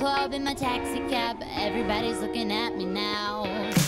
club in my taxi cab. Everybody's looking at me now.